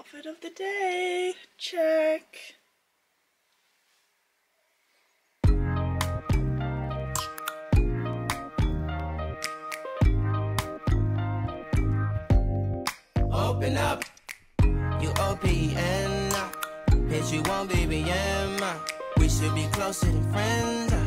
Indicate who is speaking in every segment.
Speaker 1: Outfit of the day. Check.
Speaker 2: Open up, you OPN. Bitch, you won't be BM. We should be closer than friends.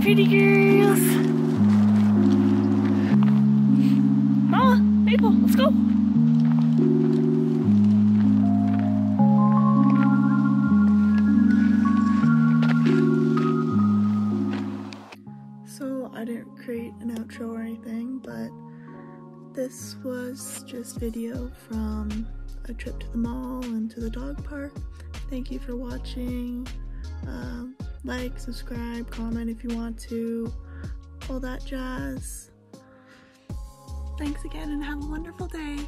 Speaker 1: Pretty girls. Mama, Maple, let's go. So I didn't create an outro or anything, but this was just video from a trip to the mall and to the dog park. Thank you for watching. Um, like, subscribe, comment if you want to, all that jazz. Thanks again and have a wonderful day.